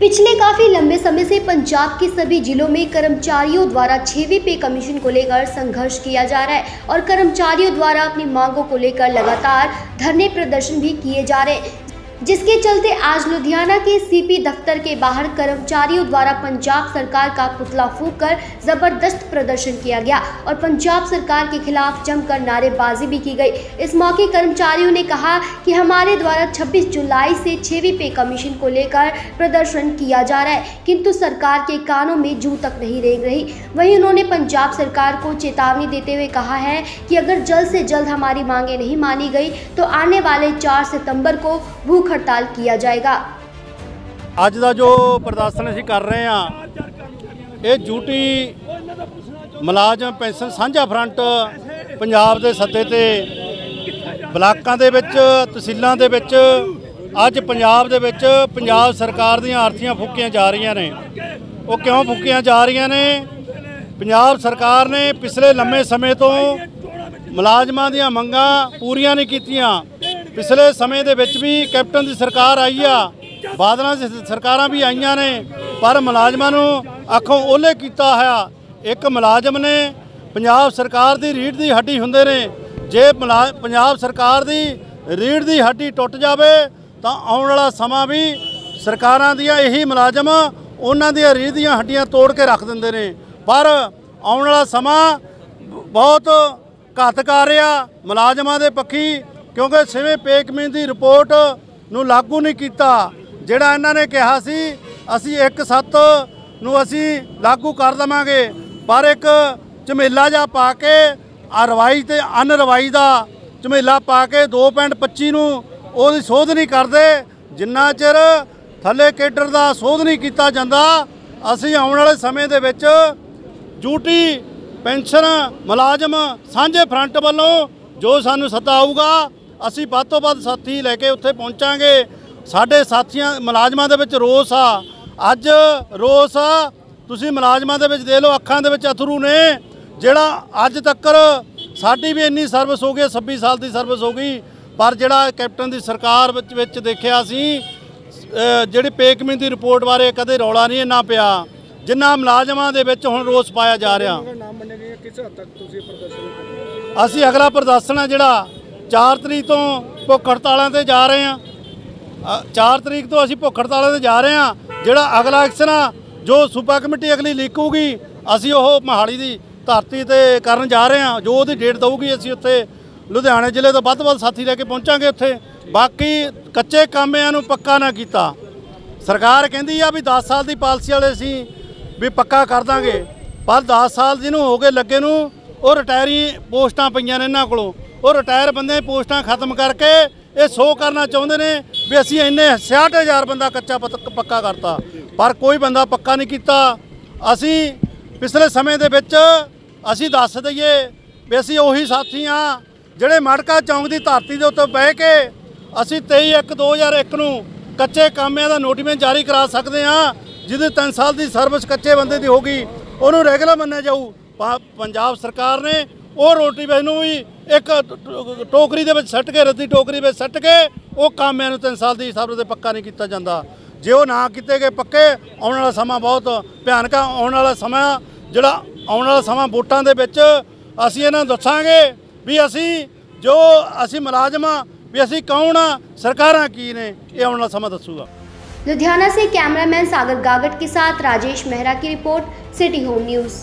पिछले काफ़ी लंबे समय से पंजाब के सभी जिलों में कर्मचारियों द्वारा छेवी पे कमीशन को लेकर संघर्ष किया जा रहा है और कर्मचारियों द्वारा अपनी मांगों को लेकर लगातार धरने प्रदर्शन भी किए जा रहे हैं। जिसके चलते आज लुधियाना के सीपी दफ्तर के बाहर कर्मचारियों द्वारा पंजाब सरकार का पुतला फूंक कर ज़बरदस्त प्रदर्शन किया गया और पंजाब सरकार के खिलाफ जमकर नारेबाजी भी की गई। इस मौके कर्मचारियों ने कहा कि हमारे द्वारा 26 जुलाई से छेवीं पे कमीशन को लेकर प्रदर्शन किया जा रहा है, किंतु सरकार के कानों में जू तक नहीं रेंग रही। वहीं उन्होंने पंजाब सरकार को चेतावनी देते हुए कहा है कि अगर जल्द से जल्द हमारी मांगे नहीं मानी गई तो आने वाले चार सितंबर को भूख हड़ताल किया जाएगा ਅੱਜ ਦਾ ਜੋ ਪ੍ਰਦਰਸ਼ਨ ਅਸੀਂ ਕਰ ਰਹੇ ਆ ਇਹ ਡਿਊਟੀ ਮੁਲਾਜ਼ਮ ਪੈਨਸ਼ਨ ਸਾਂਝਾ ਫਰੰਟ ਪੰਜਾਬ ਦੇ ਸੱਦੇ ਤੇ ਬਲਾਕਾਂ ਦੇ ਵਿੱਚ ਤਹਿਸੀਲਾਂ ਦੇ ਵਿੱਚ ਅੱਜ ਪੰਜਾਬ ਦੇ ਵਿੱਚ ਪੰਜਾਬ ਸਰਕਾਰ ਦੀਆਂ ਆਰਥੀਆਂ ਫੂਕੀਆਂ ਜਾ ਰਹੀਆਂ ਨੇ ਉਹ ਕਿਉਂ ਫੂਕੀਆਂ ਜਾ ਰਹੀਆਂ ਨੇ ਪੰਜਾਬ ਸਰਕਾਰ ਨੇ ਪਿਛਲੇ ਲੰਮੇ ਸਮੇਂ ਤੋਂ ਮੁਲਾਜ਼ਮਾਂ ਦੀਆਂ ਮੰਗਾਂ ਪੂਰੀਆਂ ਨਹੀਂ ਕੀਤੀਆਂ ਪਿਛਲੇ ਸਮੇਂ ਦੇ ਵਿੱਚ ਵੀ ਕੈਪਟਨ ਦੀ ਸਰਕਾਰ ਆਈ ਆ, ਬਾਦਲਾਂ ਦੀ ਸਰਕਾਰਾਂ ਵੀ ਆਈਆਂ ਨੇ, ਪਰ ਮੁਲਾਜ਼ਮਾਂ ਨੂੰ ਅੱਖੋਂ ਓਲੇ ਕੀਤਾ ਹੋਇਆ ਇੱਕ ਮੁਲਾਜ਼ਮ ਨੇ, ਪੰਜਾਬ ਸਰਕਾਰ ਦੀ ਰੀੜ ਦੀ ਹੱਡੀ ਹੁੰਦੇ ਨੇ, ਜੇ ਮੁਲਾ- ਪੰਜਾਬ ਸਰਕਾਰ ਦੀ ਰੀੜ ਦੀ ਹੱਡੀ ਟੁੱਟ ਜਾਵੇ, ਤਾਂ ਆਉਣ ਵਾਲਾ ਸਮਾਂ ਵੀ ਸਰਕਾਰਾਂ ਦੀਆਂ ਇਹੀ ਮੁਲਾਜ਼ਮ ਉਹਨਾਂ ਦੀਆਂ ਰੀੜ ਦੀਆਂ ਹੱਡੀਆਂ ਤੋੜ ਕੇ ਰੱਖ ਦਿੰਦੇ ਨੇ। ਪਰ ਆਉਣ ਵਾਲਾ ਸਮਾਂ ਬਹੁਤ ਘਾਤਕ ਆ ਰਿਹਾ, ਮੁਲਾਜ਼ਮਾਂ ਦੇ ਪੱਖੀ ਕਿਉਂਕਿ ਸਿਵੇਂ ਪੇ ਦੀ ਰਿਪੋਰਟ ਨੂੰ ਲਾਗੂ ਨਹੀਂ ਕੀਤਾ, ਜਿਹੜਾ ਇਹਨਾਂ ਨੇ ਕਿਹਾ ਸੀ, ਅਸੀਂ 1/7 ਨੂੰ ਅਸੀਂ ਲਾਗੂ ਕਰ ਦਵਾਂਗੇ, ਪਰ ਇੱਕ ਝਮੇਲਾ ਜਾ ਪਾ ਕੇ ਆ ਰਵਾਈ ਤੇ ਅਨਰਵਾਈ ਦਾ ਝਮੇਲਾ ਪਾ ਕੇ 2.25 ਨੂੰ ਉਹਦੀ ਸੋਧ ਨਹੀਂ ਕਰਦੇ, ਜਿੰਨਾ ਚਿਰ ਥੱਲੇ ਕੇਡਰ ਦਾ ਸੋਧ ਨਹੀਂ ਕੀਤਾ ਜਾਂਦਾ, ਅਸੀਂ ਆਉਣ ਵਾਲੇ ਸਮੇਂ ਦੇ ਵਿੱਚ ਡਿਊਟੀ, ਪੈਨਸ਼ਨ, ਮੁਲਾਜ਼ਮ ਸਾਂਝੇ ਫਰੰਟ ਵੱਲੋਂ ਜੋ ਸਾਨੂੰ ਸੱਦਾ ਆਊਗਾ ਅਸੀਂ ਵੱਧ ਤੋਂ ਵੱਧ ਸਾਥੀ ਲੈ ਕੇ ਉੱਥੇ ਪਹੁੰਚਾਂਗੇ। ਸਾਡੇ ਸਾਥੀਆਂ ਮੁਲਾਜ਼ਮਾਂ ਦੇ ਵਿੱਚ ਰੋਸ ਆ। ਅੱਜ ਰੋਸ ਆ। ਤੁਸੀਂ ਮੁਲਾਜ਼ਮਾਂ ਦੇ ਵਿੱਚ ਦੇ ਲਓ ਅੱਖਾਂ ਦੇ ਵਿੱਚ ਅਥਰੂ ਨੇ ਜਿਹੜਾ ਅੱਜ ਤੱਕ ਸਾਡੀ ਵੀ ਇੰਨੀ ਸਰਵਿਸ ਹੋ ਗਈ 26 ਸਾਲ ਦੀ ਸਰਵਿਸ ਹੋ ਗਈ। ਪਰ ਜਿਹੜਾ ਕੈਪਟਨ ਦੀ ਸਰਕਾਰ ਵਿੱਚ ਵਿੱਚ ਦੇਖਿਆ ਸੀ ਜਿਹੜੀ ਪੇ ਕਮੀਸ਼ਨ ਦੀ ਰਿਪੋਰਟ ਬਾਰੇ ਕਦੇ ਰੌਲਾ ਨਹੀਂ ਇੰਨਾ ਪਿਆ ਜਿੰਨਾ ਮੁਲਾਜ਼ਮਾਂ ਦੇ ਵਿੱਚ ਹੁਣ ਰੋਸ ਪਾਇਆ ਜਾ ਰਿਹਾ। ਅਸੀਂ ਅਗਲਾ ਪ੍ਰਦਰਸ਼ਨ ਹੈ ਜਿਹੜਾ 4 ਤਰੀਕ ਤੋਂ ਭੁੱਖ ਹੜਤਾਲਾਂ ਤੇ ਜਾ ਰਹੇ ਹਾਂ। 4 ਤਰੀਕ ਤੋਂ ਅਸੀਂ ਭੁੱਖ ਹੜਤਾਲਾਂ ਤੇ ਜਾ ਰਹੇ ਹਾਂ। ਜਿਹੜਾ ਅਗਲਾ ਐਕਸ਼ਨ ਆ, ਜੋ ਸੂਬਾ ਕਮੇਟੀ ਅਗਲੀ ਲਿਖੂਗੀ ਅਸੀਂ ਉਹ ਮਹਾਲੀ ਦੀ ਧਰਤੀ ਤੇ ਕਰਨ ਜਾ ਰਹੇ ਹਾਂ। ਜੋ ਉਹਦੀ ਡੇਟ ਦਊਗੀ, ਅਸੀਂ ਉੱਥੇ ਲੁਧਿਆਣੇ ਜ਼ਿਲ੍ਹੇ ਤੋਂ ਵੱਧ ਵੱਧ ਸਾਥੀ ਲੈ ਕੇ ਪਹੁੰਚਾਂਗੇ ਉੱਥੇ। ਬਾਕੀ ਕੱਚੇ ਕਾਮਿਆਂ ਨੂੰ ਪੱਕਾ ਨਾ ਕੀਤਾ। ਸਰਕਾਰ ਕਹਿੰਦੀ ਆ ਵੀ 10 ਸਾਲ ਦੀ ਪਾਲਿਸੀ ਵਾਲੇ ਅਸੀਂ ਵੀ ਪੱਕਾ ਕਰ ਦਾਂਗੇ। ਪਰ 10 ਸਾਲ ਜਿਹਨੂੰ ਹੋ ਗਏ ਲੱਗੇ ਨੂੰ, ਉਹ ਰਿਟਾਇਰੀ ਪੋਸਟਾਂ ਪਈਆਂ ਨੇ ਇਹਨਾਂ ਕੋਲੋਂ। ਉਹ ਰਿਟਾਇਰ ਬੰਦੇ ਪੋਸਟਾਂ ਖਤਮ ਕਰਕੇ ਇਹ ਸੋ ਕਰਨਾ ਚਾਹੁੰਦੇ ਨੇ ਵੀ ਅਸੀਂ ਇੰਨੇ 66000 ਬੰਦਾ ਕੱਚਾ ਪੱਤ- ਪੱਕਾ ਕਰਤਾ। ਪਰ ਕੋਈ ਬੰਦਾ ਪੱਕਾ ਨਹੀਂ ਕੀਤਾ। ਅਸੀਂ ਪਿਛਲੇ ਸਮੇਂ ਦੇ ਵਿੱਚ ਅਸੀਂ ਦੱਸ ਦਈਏ ਵੀ ਅਸੀਂ ਉਹੀ ਸਾਥੀ ਆ ਜਿਹੜੇ ਮੜਕਾ ਚੌਂਕ ਦੀ ਧਰਤੀ ਦੇ ਉੱਤੇ ਬਹਿ ਕੇ ਅਸੀਂ 23 1 2001 ਨੂੰ ਕੱਚੇ ਕਾਮਿਆਂ ਦਾ ਨੋਟੀਫਿਕੇਸ਼ਨ ਜਾਰੀ ਕਰਾ ਸਕਦੇ ਆ ਜਿਹਦੇ 3 ਸਾਲ ਦੀ ਸਰਵਿਸ ਕੱਚੇ ਬੰਦੇ ਦੀ ਹੋਗੀ ਉਹਨੂੰ ਰੈਗੂਲਰ ਮੰਨਿਆ ਜਾਊ। ਪਾ- ਪੰਜਾਬ ਸਰਕਾਰ ਨੇ ਉਹ ਨੋਟੀਫਿਕੇਸ਼ਨ ਨੂੰ ਵੀ ਇੱਕ ਟ- ਟੋਕਰੀ ਦੇ ਵਿੱਚ ਸੱਟ ਕੇ ਰੱਦੀ ਟੋਕਰੀ ਵਿੱਚ ਸੱਟ ਕੇ ਉਹ ਕਾਮਿਆਂ ਨੂੰ 3 ਸਾਲ ਦੀ ਸਰਵਿਸ ਤੇ ਪੱਕਾ ਨਹੀਂ ਕੀਤਾ ਜਾਂਦਾ ਜੇ ਉਹ ਨਾ ਕੀਤੇ ਗਏ ਪੱਕੇ ਆਉਣ ਵਾਲਾ ਸਮਾਂ ਬਹੁਤ ਭਿਆਨਕ ਆ ਆਉਣ ਵਾਲਾ ਸਮਾਂ ਜਿਹੜਾ ਆਉਣ ਵਾਲਾ ਸਮਾਂ ਵੋਟਾਂ ਦੇ ਵਿੱਚ ਅਸੀਂ ਇਹਨਾਂ ਨੂੰ ਦੱਸਾਂਗੇ ਵੀ ਅਸੀਂ ਜੋ ਅਸੀਂ ਮੁਲਾਜ਼ਮ ਆ ਵੀ ਅਸੀਂ ਕੌਣ ਆ ਸਰਕਾਰਾਂ ਕੀ ਨੇ ਇਹ ਆਉਣ ਵਾਲਾ ਸਮਾਂ ਦੱਸੂਗਾ लुधियाना से कैमरामैन सागर गागट के साथ राजेश मेहरा की रिपोर्ट सिटी होम न्यूज़